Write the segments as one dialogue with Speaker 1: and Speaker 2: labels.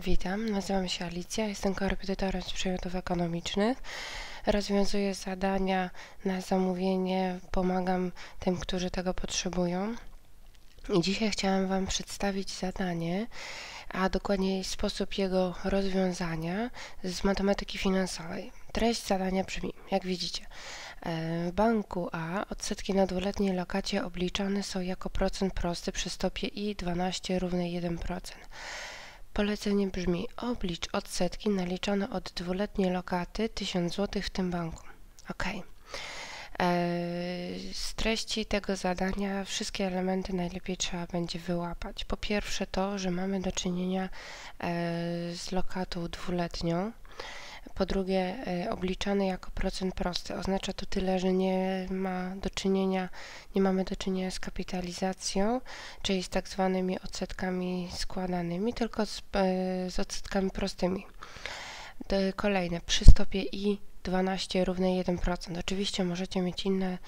Speaker 1: Witam, nazywam się Alicja, jestem korepetytorem z przedmiotów ekonomicznych. Rozwiązuję zadania na zamówienie, pomagam tym, którzy tego potrzebują. I dzisiaj chciałam Wam przedstawić zadanie, a dokładniej sposób jego rozwiązania z matematyki finansowej. Treść zadania brzmi, jak widzicie, e, w banku A odsetki na dwuletniej lokacie obliczane są jako procent prosty przy stopie i 12 równej 1%. Polecenie brzmi: oblicz odsetki naliczone od dwuletniej lokaty 1000 zł w tym banku. OK. Z treści tego zadania wszystkie elementy najlepiej trzeba będzie wyłapać. Po pierwsze to, że mamy do czynienia e, z lokatą dwuletnią. Po drugie, e, obliczany jako procent prosty. Oznacza to tyle, że nie ma do czynienia, nie mamy do czynienia z kapitalizacją, czyli z tak zwanymi odsetkami składanymi, tylko z, e, z odsetkami prostymi. Kolejne, przy stopie i 12 równe 1%. Oczywiście możecie mieć inne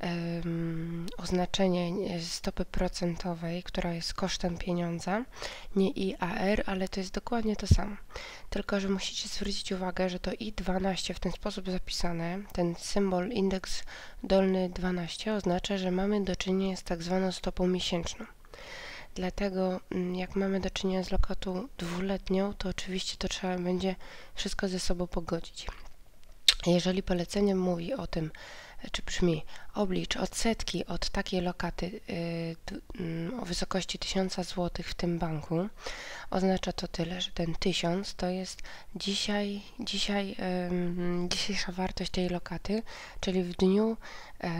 Speaker 1: um, oznaczenie stopy procentowej, która jest kosztem pieniądza, nie IAR, ale to jest dokładnie to samo. Tylko, że musicie zwrócić uwagę, że to I12 w ten sposób zapisane, ten symbol indeks dolny 12 oznacza, że mamy do czynienia z tak zwaną stopą miesięczną. Dlatego mm, jak mamy do czynienia z lokatą dwuletnią, to oczywiście to trzeba będzie wszystko ze sobą pogodzić. Jeżeli polecenie mówi o tym, czy brzmi oblicz odsetki od takiej lokaty y, mm, o wysokości 1000 zł w tym banku, oznacza to tyle, że ten 1000 to jest dzisiaj, dzisiaj dzisiejsza wartość tej lokaty, czyli w dniu e,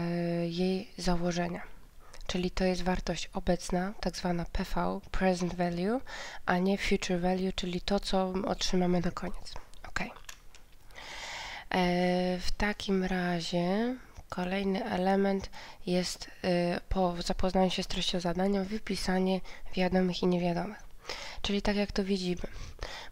Speaker 1: jej założenia. Czyli to jest wartość obecna, tak zwana PV, present value, a nie future value, czyli to, co otrzymamy na koniec. ok. E, w takim razie kolejny element jest e, po zapoznaniu się z treścią zadania wypisanie wiadomych i niewiadomych. Czyli tak jak to widzimy,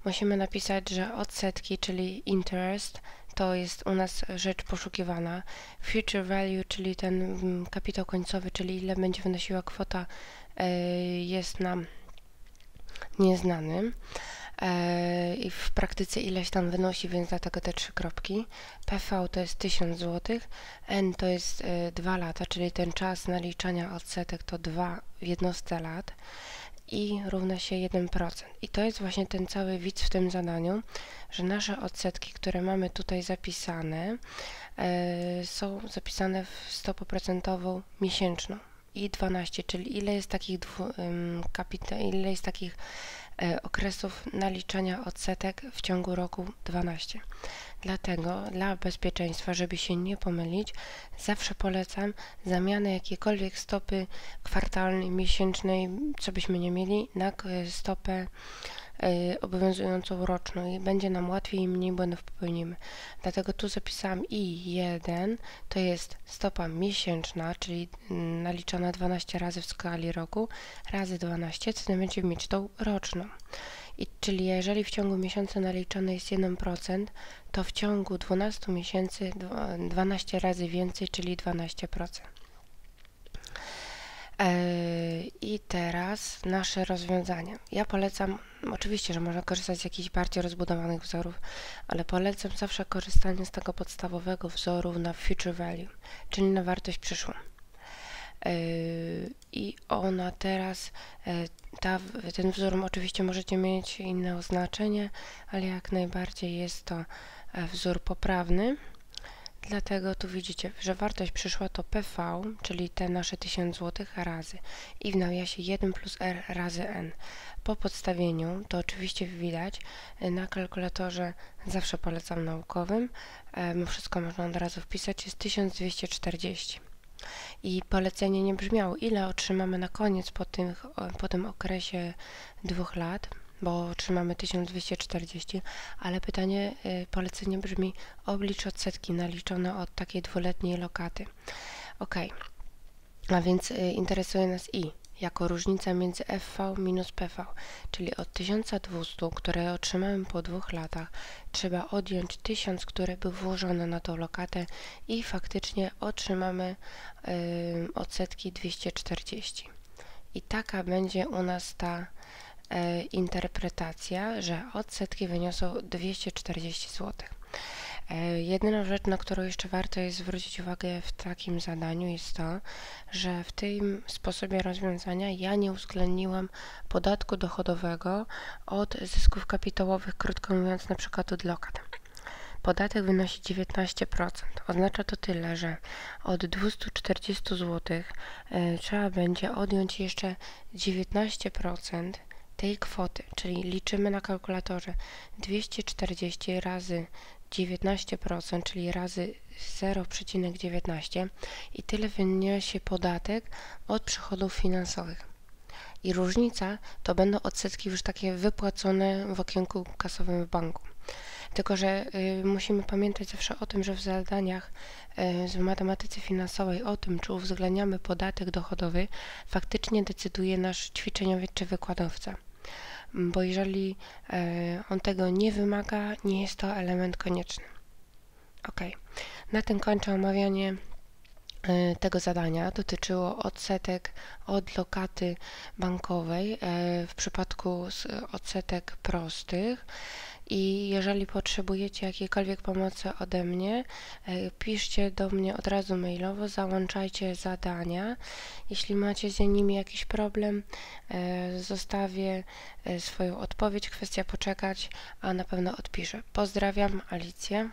Speaker 1: musimy napisać, że odsetki, czyli interest, to jest u nas rzecz poszukiwana. Future value, czyli ten mm, kapitał końcowy, czyli ile będzie wynosiła kwota, e, jest nam nieznanym. E, i w praktyce ileś tam wynosi, więc dlatego te trzy kropki. PV to jest 1000 zł, N to jest 2 e, lata, czyli ten czas naliczania odsetek to 2 w jednostce lat i równa się 1%. I to jest właśnie ten cały widz w tym zadaniu, że nasze odsetki, które mamy tutaj zapisane, e, są zapisane w stopę procentową miesięczną i 12, czyli ile jest takich kapita, ile jest takich okresów naliczania odsetek w ciągu roku 12. Dlatego dla bezpieczeństwa, żeby się nie pomylić, zawsze polecam zamianę jakiejkolwiek stopy kwartalnej, miesięcznej, co byśmy nie mieli, na stopę obowiązującą roczną i będzie nam łatwiej i mniej błędów popełnimy. Dlatego tu zapisałam I1, to jest stopa miesięczna, czyli mm, naliczona 12 razy w skali roku, razy 12, co będziemy mieć tą roczną. I, czyli jeżeli w ciągu miesiąca naliczone jest 1%, to w ciągu 12 miesięcy 12 razy więcej, czyli 12%. E, I teraz nasze rozwiązania. Ja polecam, oczywiście, że można korzystać z jakichś bardziej rozbudowanych wzorów, ale polecam zawsze korzystanie z tego podstawowego wzoru na future value, czyli na wartość przyszłą. E, I ona teraz, e, ta, ten wzór oczywiście możecie mieć inne oznaczenie, ale jak najbardziej jest to wzór poprawny. Dlatego tu widzicie, że wartość przyszła to PV, czyli te nasze 1000 zł razy i w nawiasie 1 plus R razy N. Po podstawieniu, to oczywiście widać, na kalkulatorze zawsze polecam naukowym, bo wszystko można od razu wpisać, jest 1240. I polecenie nie brzmiało, ile otrzymamy na koniec po, tych, po tym okresie dwóch lat, bo otrzymamy 1240, ale pytanie, y, polecenie brzmi oblicz odsetki naliczone od takiej dwuletniej lokaty. Ok, a więc y, interesuje nas i jako różnica między FV minus PV, czyli od 1200, które otrzymałem po dwóch latach, trzeba odjąć 1000, które były włożone na tą lokatę i faktycznie otrzymamy y, odsetki 240. I taka będzie u nas ta interpretacja, że odsetki wyniosą 240 zł. E, jedyna rzecz, na którą jeszcze warto jest zwrócić uwagę w takim zadaniu, jest to, że w tym sposobie rozwiązania ja nie uwzględniłam podatku dochodowego od zysków kapitałowych, krótko mówiąc, na przykład od lokat. Podatek wynosi 19%. Oznacza to tyle, że od 240 zł y, trzeba będzie odjąć jeszcze 19% tej kwoty, czyli liczymy na kalkulatorze 240 razy 19%, czyli razy 0,19 i tyle wyniesie podatek od przychodów finansowych. I różnica to będą odsetki już takie wypłacone w okienku kasowym w banku. Tylko, że y, musimy pamiętać zawsze o tym, że w zadaniach y, z matematyce finansowej o tym, czy uwzględniamy podatek dochodowy, faktycznie decyduje nasz ćwiczeniowiec czy wykładowca. Bo jeżeli y, on tego nie wymaga, nie jest to element konieczny. Ok, na tym kończę omawianie tego zadania. Dotyczyło odsetek od lokaty bankowej y, w przypadku odsetek prostych. I jeżeli potrzebujecie jakiejkolwiek pomocy ode mnie, e, piszcie do mnie od razu mailowo, załączajcie zadania. Jeśli macie z nimi jakiś problem, e, zostawię e, swoją odpowiedź. Kwestia poczekać, a na pewno odpiszę. Pozdrawiam, Alicja.